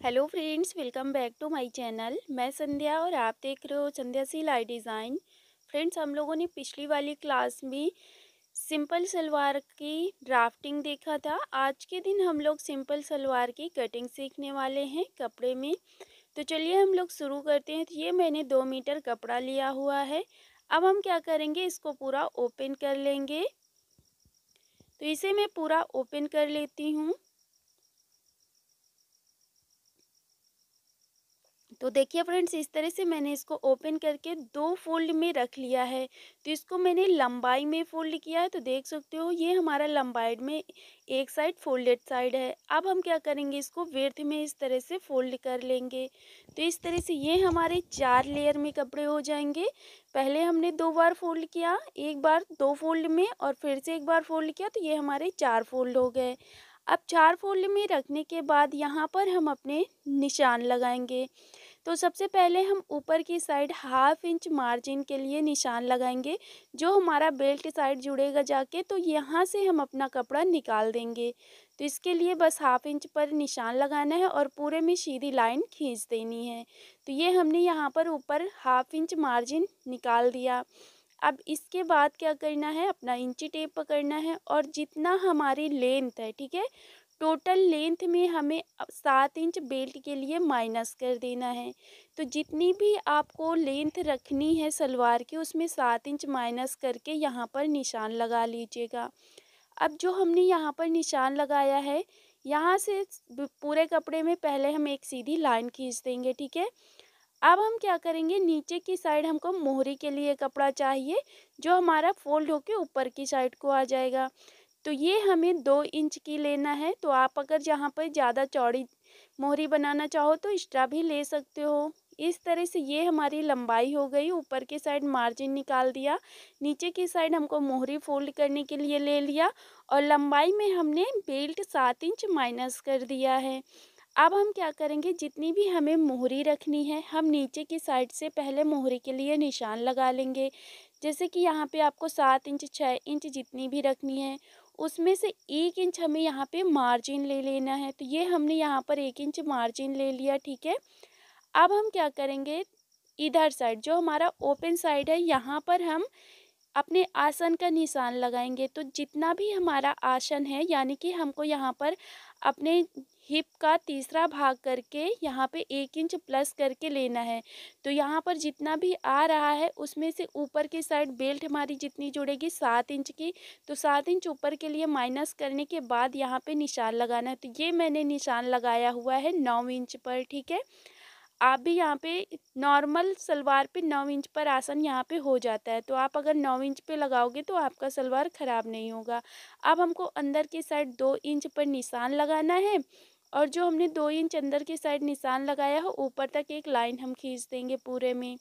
Hello friends, welcome back to my channel. मैं संध्या और आप देख रहे हो संध्या सी लाई डिज़ाइन। फ्रेंड्स, हम लोगों ने पिछली वाली क्लास में सिंपल सलवार की ड्राफ्टिंग देखा था। आज के दिन हम लोग सिंपल सलवार की कटिंग सीखने वाले हैं कपड़े में। तो चलिए हम लोग शुरू करते हैं। तो ये मैंने दो मीटर कपड़ा लिया हुआ है। अब हम क्या करेंगे, इसको पूरा ओपन कर लेंगे। तो इसे मैं पूरा ओपन कर लेती हूँ। तो देखिए फ्रेंड्स, इस तरह से मैंने इसको ओपन करके दो फोल्ड में रख लिया है। तो इसको मैंने लंबाई में फोल्ड किया है तो देख सकते हो ये हमारा लंबाई में एक साइड फोल्डेड साइड है। अब हम क्या करेंगे, इसको वर्थ में इस तरह से फोल्ड कर लेंगे। तो इस तरह से ये हमारे चार लेयर में कपड़े हो जाएँगे। पहले हमने दो बार फोल्ड किया, एक बार दो फोल्ड में और फिर से एक बार फोल्ड किया तो ये हमारे चार फोल्ड हो गए। अब चार फोल्ड में रखने के बाद यहाँ पर हम अपने निशान लगाएँगे। तो सबसे पहले हम ऊपर की साइड हाफ़ इंच मार्जिन के लिए निशान लगाएँगे, जो हमारा बेल्ट साइड जुड़ेगा जाके तो यहाँ से हम अपना कपड़ा निकाल देंगे। तो इसके लिए बस हाफ़ इंच पर निशान लगाना है और पूरे में सीधी लाइन खींच देनी है। तो ये हमने यहाँ पर ऊपर हाफ़ इंच मार्जिन निकाल दिया। अब इसके बाद क्या करना है, अपना इंची टेप पकड़ना है और जितना हमारी लेंथ है, ठीक है टोटल लेंथ में हमें सात इंच बेल्ट के लिए माइनस कर देना है। तो जितनी भी आपको लेंथ रखनी है सलवार की, उसमें सात इंच माइनस करके यहाँ पर निशान लगा लीजिएगा। अब जो हमने यहाँ पर निशान लगाया है, यहाँ से पूरे कपड़े में पहले हम एक सीधी लाइन खींच देंगे, ठीक है? अब हम क्या करेंगे, नीचे की साइड हमको मोहरी के लिए कपड़ा चाहिए, जो हमारा फोल्ड होके ऊपर की साइड को आ जाएगा। तो ये हमें दो इंच की लेना है तो आप अगर जहाँ पर ज़्यादा चौड़ी मोहरी बनाना चाहो तो एक्स्ट्रा भी ले सकते हो। इस तरह से ये हमारी लंबाई हो गई, ऊपर की साइड मार्जिन निकाल दिया, नीचे की साइड हमको मोहरी फोल्ड करने के लिए ले लिया और लंबाई में हमने बेल्ट सात इंच माइनस कर दिया है। अब हम क्या करेंगे, जितनी भी हमें मोहरी रखनी है, हम नीचे की साइड से पहले मोहरी के लिए निशान लगा लेंगे। जैसे कि यहाँ पे आपको सात इंच छः इंच जितनी भी रखनी है उसमें से एक इंच हमें यहाँ पे मार्जिन ले लेना है। तो ये हमने यहाँ पर एक इंच मार्जिन ले लिया, ठीक है? अब हम क्या करेंगे? इधर साइड, जो हमारा ओपन साइड है, यहाँ पर हम अपने आसन का निशान लगाएँगे। तो जितना भी हमारा आसन है, यानी कि हमको यहाँ पर अपने हिप का तीसरा भाग करके यहाँ पे एक इंच प्लस करके लेना है। तो यहाँ पर जितना भी आ रहा है, उसमें से ऊपर की साइड बेल्ट हमारी जितनी जुड़ेगी सात इंच की। तो सात इंच ऊपर के लिए माइनस करने के बाद यहाँ पे निशान लगाना है। तो ये मैंने निशान लगाया हुआ है नौ इंच पर, ठीक है? आप भी यहाँ पे नॉर्मल सलवार पे नौ इंच पर आसन यहाँ पे हो जाता है। तो आप अगर नौ इंच पे लगाओगे तो आपका सलवार ख़राब नहीं होगा। अब हमको अंदर की साइड दो इंच पर निशान लगाना है। और जो हमने दो इंच अंदर की साइड निशान लगाया हो, ऊपर तक एक लाइन हम खींच देंगे पूरे में।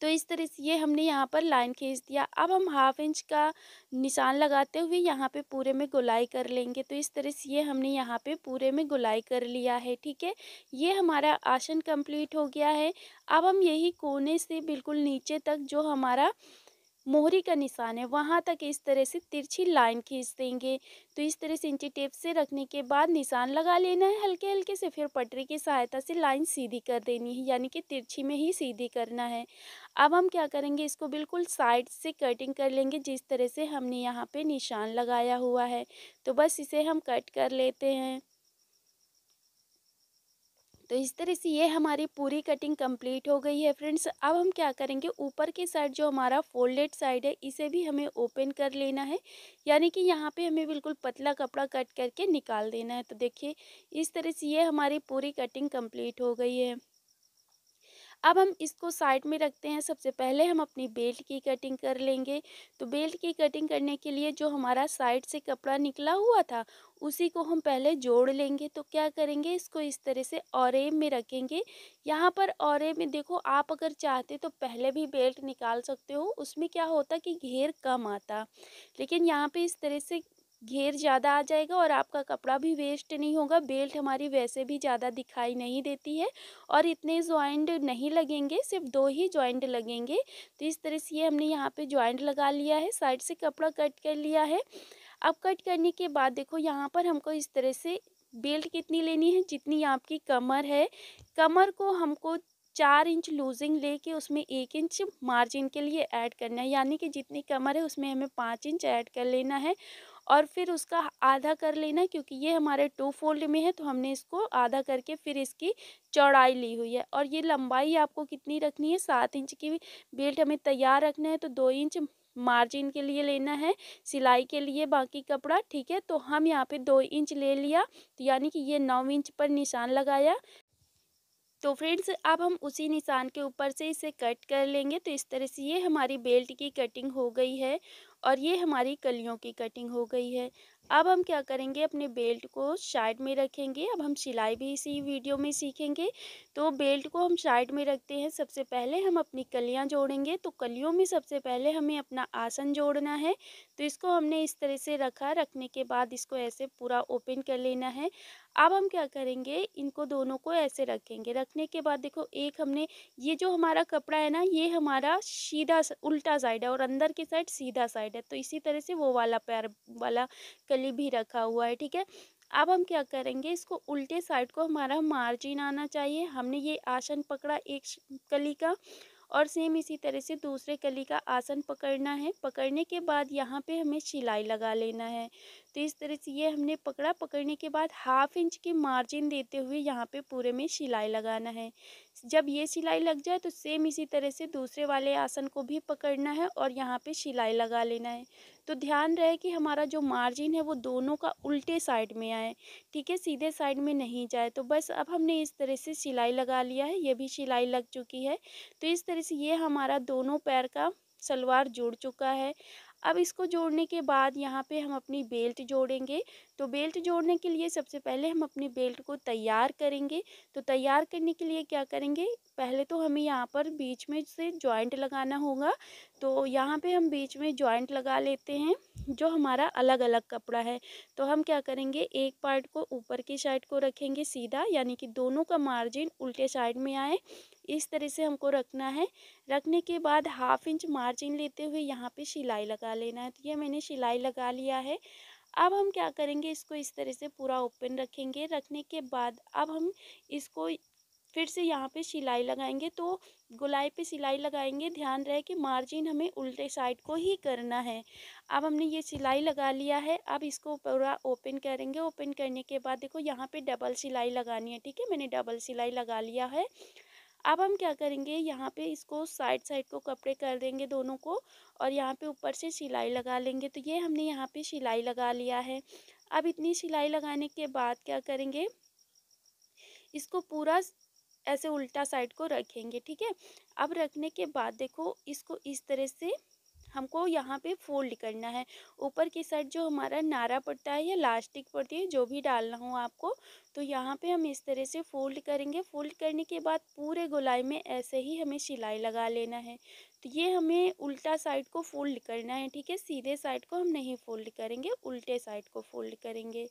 तो इस तरह से ये हमने यहाँ पर लाइन खींच दिया। अब हम हाफ़ इंच का निशान लगाते हुए यहाँ पे पूरे में गुलाई कर लेंगे। तो इस तरह से ये हमने यहाँ पे पूरे में गुलाई कर लिया है, ठीक है? ये हमारा आसन कंप्लीट हो गया है। अब हम यही कोने से बिल्कुल नीचे तक जो हमारा मोहरी का निशान है। वहाँ तक इस तरह से तिरछी लाइन खींच देंगे। तो इस तरह से इंची टेप से रखने के बाद निशान लगा लेना है हल्के हल्के से, फिर पटरी की सहायता से लाइन सीधी कर देनी है, यानी कि तिरछी में ही सीधी करना है। अब हम क्या करेंगे, इसको बिल्कुल साइड से कटिंग कर लेंगे, जिस तरह से हमने यहाँ पे निशान लगाया हुआ है। तो बस इसे हम कट कर लेते हैं। तो इस तरह से ये हमारी पूरी कटिंग कंप्लीट हो गई है फ्रेंड्स। अब हम क्या करेंगे, ऊपर के साइड जो हमारा फोल्डेड साइड है, इसे भी हमें ओपन कर लेना है। यानी कि यहाँ पे हमें बिल्कुल पतला कपड़ा कट करके निकाल देना है। तो देखिए, इस तरह से ये हमारी पूरी कटिंग कंप्लीट हो गई है। अब हम इसको साइड में रखते हैं, सबसे पहले हम अपनी बेल्ट की कटिंग कर लेंगे। तो बेल्ट की कटिंग करने के लिए जो हमारा साइड से कपड़ा निकला हुआ था, उसी को हम पहले जोड़ लेंगे। तो क्या करेंगे, इसको इस तरह से औरे में रखेंगे। यहाँ पर औरे में देखो, आप अगर चाहते तो पहले भी बेल्ट निकाल सकते हो, उसमें क्या होता कि घेर कम आता। लेकिन यहाँ पे इस तरह से घेर ज़्यादा आ जाएगा और आपका कपड़ा भी वेस्ट नहीं होगा। बेल्ट हमारी वैसे भी ज़्यादा दिखाई नहीं देती है और इतने जॉइंट नहीं लगेंगे, सिर्फ़ दो ही जॉइंट लगेंगे। तो इस तरह से ये हमने यहाँ पे जॉइंट लगा लिया है, साइड से कपड़ा कट कर लिया है। अब कट करने के बाद देखो यहाँ पर हमको इस तरह से बेल्ट कितनी लेनी है, जितनी आपकी कमर है। कमर को हमको चार इंच लूजिंग लेके उसमें एक इंच मार्जिन के लिए ऐड करना है। यानी कि जितनी कमर है, उसमें हमें पाँच इंच ऐड कर लेना है और फिर उसका आधा कर लेना क्योंकि ये हमारे टू फोल्ड में है तो हमने इसको आधा करके फिर इसकी चौड़ाई ली हुई है। और ये लंबाई आपको कितनी रखनी है? सात इंच की बेल्ट हमें तैयार रखना है तो दो इंच मार्जिन के लिए लेना है, सिलाई के लिए बाकी कपड़ा, ठीक है? तो हम यहाँ पे दो इंच ले लिया तो यानी कि ये नौ इंच पर निशान लगाया। तो फ्रेंड्स, अब हम उसी निशान के ऊपर से इसे कट कर लेंगे। तो इस तरह से ये हमारी बेल्ट की कटिंग हो गई है और ये हमारी कलियों की कटिंग हो गई है। अब हम क्या करेंगे, अपने बेल्ट को साइड में रखेंगे, अब हम सिलाई भी इसी वीडियो में सीखेंगे। तो बेल्ट को हम साइड में रखते हैं, सबसे पहले हम अपनी कलियाँ जोड़ेंगे तो कलियों में सबसे पहले हमें अपना आसन जोड़ना है। तो इसको हमने इस तरह से रखा, रखने के बाद इसको ऐसे पूरा ओपन कर लेना है। अब हम क्या करेंगे, इनको दोनों को ऐसे रखेंगे। रखने के बाद देखो, एक हमने, ये जो हमारा कपड़ा है ना, ये हमारा सीधा उल्टा साइड है और अंदर की साइड सीधा साइड है। तो इसी तरह से वो वाला पैर, वाला भी रखा हुआ है, ठीक है? अब हम क्या करेंगे, इसको उल्टे साइड को हमारा मार्जिन आना चाहिए। हमने ये आसन पकड़ा एक कली का और सेम इसी तरह से दूसरे कली का आसन पकड़ना है। पकड़ने के बाद यहाँ पे हमें सिलाई लगा लेना है। तो इस तरह से ये हमने पकड़ा। पकड़ने के बाद हाफ़ इंच की मार्जिन देते हुए यहाँ पे पूरे में सिलाई लगाना है। जब ये सिलाई लग जाए तो सेम इसी तरह से दूसरे वाले आसन को भी पकड़ना है और यहाँ पे सिलाई लगा लेना है। तो ध्यान रहे कि हमारा जो मार्जिन है वो दोनों का उल्टे साइड में आए, ठीक है? सीधे साइड में नहीं जाए तो बस अब हमने इस तरह से सिलाई लगा लिया है, ये भी सिलाई लग चुकी है। तो इस तरह से ये हमारा दोनों पैर का सलवार जुड़ चुका है। अब इसको जोड़ने के बाद यहाँ पे हम अपनी बेल्ट जोड़ेंगे। तो बेल्ट जोड़ने के लिए सबसे पहले हम अपनी बेल्ट को तैयार करेंगे। तो तैयार करने के लिए क्या करेंगे? पहले तो हमें यहाँ पर बीच में से जॉइंट लगाना होगा। तो यहाँ पे हम बीच में जॉइंट लगा लेते हैं, जो हमारा अलग अलग कपड़ा है। तो हम क्या करेंगे? एक पार्ट को ऊपर की साइड को रखेंगे सीधा, यानी कि दोनों का मार्जिन उल्टे साइड में आए। इस तरह से हमको रखना है। रखने के बाद हाफ़ इंच मार्जिन लेते हुए यहाँ पे सिलाई लगा लेना है तो ये मैंने सिलाई लगा लिया है। अब हम क्या करेंगे, इसको इस तरह से पूरा ओपन रखेंगे। रखने के बाद अब हम इसको फिर से यहाँ पे सिलाई लगाएँगे। तो गुलाई पे सिलाई लगाएँगे। ध्यान रहे कि मार्जिन हमें उल्टे साइड को ही करना है। अब हमने ये सिलाई लगा लिया है। अब इसको पूरा ओपन करेंगे। ओपन करने के बाद देखो यहाँ पे डबल सिलाई लगानी है, ठीक है? मैंने डबल सिलाई लगा लिया है। अब हम क्या करेंगे, यहाँ पे इसको साइड साइड को कपड़े कर देंगे दोनों को और यहाँ पे ऊपर से सिलाई लगा लेंगे। तो ये हमने यहाँ पे सिलाई लगा लिया है। अब इतनी सिलाई लगाने के बाद क्या करेंगे, इसको पूरा ऐसे उल्टा साइड को रखेंगे, ठीक है? अब रखने के बाद देखो, इसको इस तरह से हमको यहाँ पे फोल्ड करना है। ऊपर की साइड जो हमारा नारा पड़ता है या लास्टिक पड़ती है, जो भी डालना हो आपको तो यहाँ पे हम इस तरह से फोल्ड करेंगे। फोल्ड करने के बाद पूरे गोलाई में ऐसे ही हमें सिलाई लगा लेना है। तो ये हमें उल्टा साइड को फोल्ड करना है, ठीक है? सीधे साइड को हम नहीं फोल्ड करेंगे, उल्टे साइड को फोल्ड करेंगे।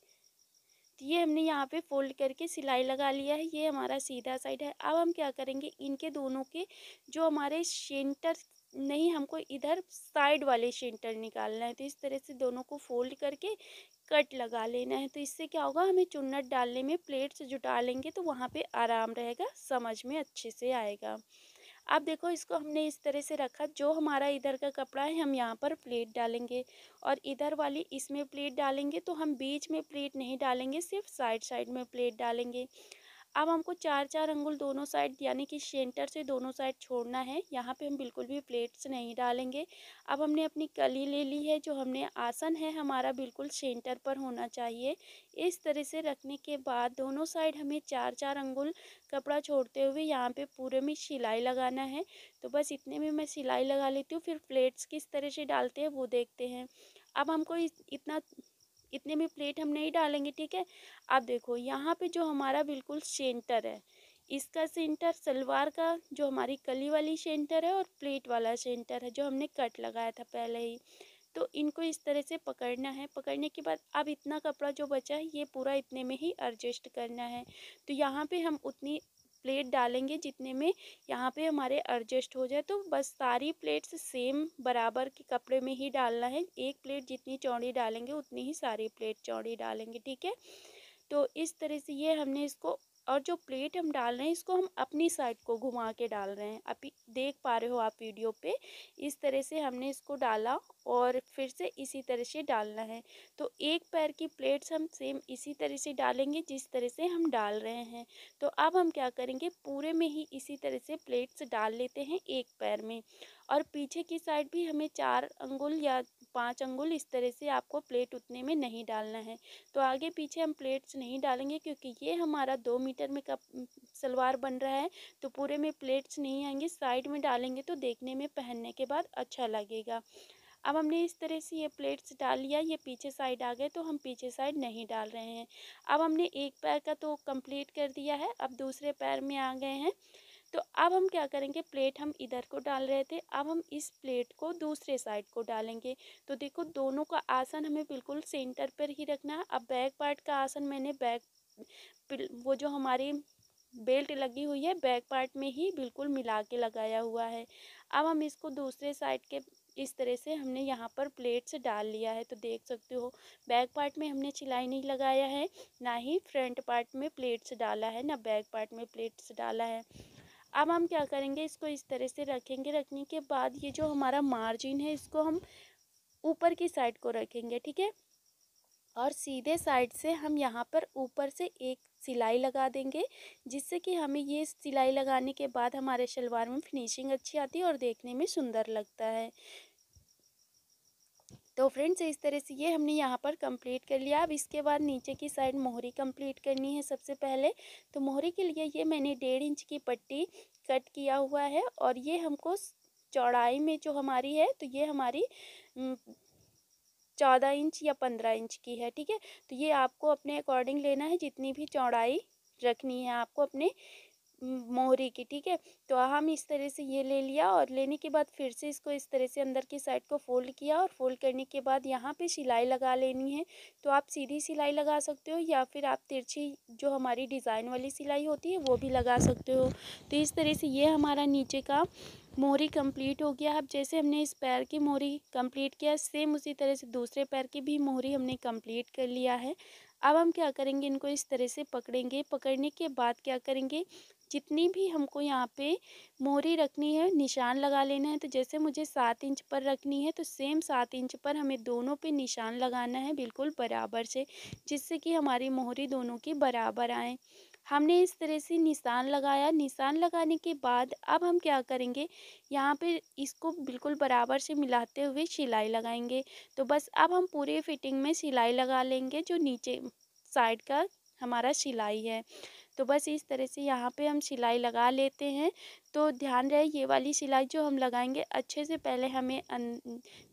ये हमने यहाँ पे फोल्ड करके सिलाई लगा लिया है, ये हमारा सीधा साइड है। अब हम क्या करेंगे, इनके दोनों के जो हमारे सेंटर नहीं, हमको इधर साइड वाले सेंटर निकालना है तो इस तरह से दोनों को फोल्ड करके कट लगा लेना है। तो इससे क्या होगा, हमें चुन्नट डालने में, प्लेट्स जुटा लेंगे तो वहाँ पे आराम रहेगा, समझ में अच्छे से आएगा। अब देखो इसको हमने इस तरह से रखा, जो हमारा इधर का कपड़ा है, हम यहाँ पर प्लेट डालेंगे और इधर वाली इसमें प्लेट डालेंगे तो हम बीच में प्लेट नहीं डालेंगे, सिर्फ़ साइड साइड में प्लेट डालेंगे। अब हमको चार चार अंगुल दोनों साइड, यानी कि सेंटर से दोनों साइड छोड़ना है। यहाँ पे हम बिल्कुल भी प्लेट्स नहीं डालेंगे। अब हमने अपनी कली ले ली है, जो हमने आसन है, हमारा बिल्कुल सेंटर पर होना चाहिए। इस तरह से रखने के बाद दोनों साइड हमें चार चार अंगुल कपड़ा छोड़ते हुए यहाँ पे पूरे में सिलाई लगाना है। तो बस इतने में मैं सिलाई लगा लेती हूँ, फिर प्लेट्स किस तरह से डालते हैं वो देखते हैं। अब हमको इतना इतने में प्लेट हम नहीं डालेंगे, ठीक है? अब देखो, यहाँ पे जो हमारा बिल्कुल सेंटर है, इसका सेंटर सलवार का, जो हमारी कली वाली सेंटर है और प्लेट वाला सेंटर है, जो हमने कट लगाया था पहले ही। तो इनको इस तरह से पकड़ना है। पकड़ने के बाद अब इतना कपड़ा जो बचा है, ये पूरा इतने में ही एडजस्ट करना है। तो यहाँ पे हम उतनी प्लेट डालेंगे जितने में यहाँ पे हमारे एडजस्ट हो जाए तो बस सारी प्लेट्स सेम बराबर के कपड़े में ही डालना है। एक प्लेट जितनी चौड़ी डालेंगे, उतनी ही सारी प्लेट चौड़ी डालेंगे, ठीक है? तो इस तरह से ये हमने इसको और जो प्लेट हम डाल रहे हैं, इसको हम अपनी साइड को घुमा के डाल रहे हैं। अभी देख पा रहे हो आप वीडियो पे, इस तरह से हमने इसको डाला और फिर से इसी तरह से डालना है। तो एक पैर की प्लेट्स हम सेम इसी तरह से डालेंगे, जिस तरह से हम डाल रहे हैं। तो अब हम क्या करेंगे, पूरे में ही इसी तरह से प्लेट्स डाल लेते हैं एक पैर में। और पीछे की साइड भी हमें चार अंगुल या पाँच अंगुल इस तरह से आपको प्लेट उतने में नहीं डालना है। तो आगे पीछे हम प्लेट्स नहीं डालेंगे क्योंकि ये हमारा दो मीटर में कप सलवार बन रहा है। तो पूरे में प्लेट्स नहीं आएँगे, साइड में डालेंगे तो देखने में पहनने के बाद अच्छा लगेगा। अब हमने इस तरह से ये प्लेट्स डाल लिया, ये पीछे साइड आ गए तो हम पीछे साइड नहीं डाल रहे हैं। अब हमने एक पैर का तो कंप्लीट कर दिया है, अब दूसरे पैर में आ गए हैं। तो अब हम क्या करेंगे? प्लेट हम इधर को डाल रहे थे, अब हम इस प्लेट को दूसरे साइड को डालेंगे। तो देखो, दोनों का आसन हमें बिल्कुल सेंटर पर ही रखना है। अब बैक पार्ट का आसन मैंने बैक वो जो हमारी बेल्ट लगी हुई है, बैक पार्ट में ही बिल्कुल मिला के लगाया हुआ है। अब हम इसको दूसरे साइड के, इस तरह से हमने यहाँ पर प्लेट्स डाल लिया है। तो देख सकते हो, बैक पार्ट में हमने सिलाई नहीं लगाया है, ना ही फ्रंट पार्ट में प्लेट्स डाला है, ना बैक पार्ट में प्लेट्स डाला है। अब हम क्या करेंगे, इसको इस तरह से रखेंगे। रखने के बाद ये जो हमारा मार्जिन है, इसको हम ऊपर की साइड को रखेंगे, ठीक है? और सीधे साइड से हम यहाँ पर ऊपर से एक सिलाई लगा देंगे, जिससे कि हमें ये सिलाई लगाने के बाद हमारे शलवार में फिनिशिंग अच्छी आती है और देखने में सुंदर लगता है। तो फ्रेंड्स, इस तरह से ये हमने यहाँ पर कंप्लीट कर लिया। अब इसके बाद नीचे की साइड मोहरी कंप्लीट करनी है सबसे पहले। तो मोहरी के लिए ये मैंने डेढ़ इंच की पट्टी कट किया हुआ है और ये हमको चौड़ाई में जो हमारी है तो ये हमारी चौदह इंच या पंद्रह इंच की है, ठीक है? तो ये आपको अपने अकॉर्डिंग लेना है, जितनी भी चौड़ाई रखनी है आपको अपने मोहरी की, ठीक है? तो हम इस तरह से ये ले लिया और लेने के बाद फिर से इसको इस तरह से अंदर की साइड को फोल्ड किया और फोल्ड करने के बाद यहाँ पे सिलाई लगा लेनी है। तो आप सीधी सिलाई लगा सकते हो या फिर आप तिरछी जो हमारी डिज़ाइन वाली सिलाई होती है वो भी लगा सकते हो। तो इस तरह से ये हमारा नीचे का मोहरी कंप्लीट हो गया। अब जैसे हमने इस पैर की मोहरी कंप्लीट किया, सेम उसी तरह से दूसरे पैर की भी मोहरी हमने कंप्लीट कर लिया है। अब हम क्या करेंगे? इनको इस तरह से पकड़ेंगे। पकड़ने के बाद क्या करेंगे? जितनी भी हमको यहाँ पे मोहरी रखनी है, निशान लगा लेना है तो जैसे मुझे सात इंच पर रखनी है तो सेम सात इंच पर हमें दोनों पे निशान लगाना है बिल्कुल बराबर से, जिससे कि हमारी मोहरी दोनों की बराबर आए। हमने इस तरह से निशान लगाया। निशान लगाने के बाद अब हम क्या करेंगे? यहाँ पे इसको बिल्कुल बराबर से मिलाते हुए सिलाई लगाएँगे। तो बस अब हम पूरे फिटिंग में सिलाई लगा लेंगे, जो नीचे साइड का हमारा सिलाई है। तो बस इस तरह से यहाँ पे हम सिलाई लगा लेते हैं। तो ध्यान रहे, ये वाली सिलाई जो हम लगाएँगे, अच्छे से पहले हमें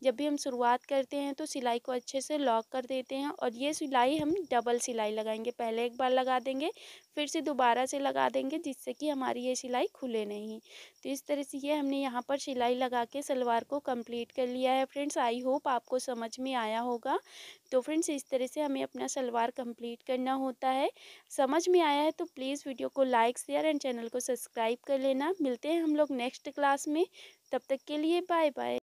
जब भी हम शुरुआत करते हैं तो सिलाई को अच्छे से लॉक कर देते हैं और ये सिलाई हम डबल सिलाई लगाएँगे। पहले एक बार लगा देंगे, फिर से दोबारा से लगा देंगे, जिससे कि हमारी ये सिलाई खुले नहीं। तो इस तरह से ये हमने यहाँ पर सिलाई लगा के सलवार को कंप्लीट कर लिया है फ्रेंड्स। आई होप आपको समझ में आया होगा। तो फ्रेंड्स, इस तरह से हमें अपना सलवार कंप्लीट करना होता है। समझ में आया है तो प्लीज़ वीडियो को लाइक, शेयर एंड चैनल को सब्सक्राइब कर लेना। मिलते हैं हम लोग नेक्स्ट क्लास में। तब तक के लिए बाय बाय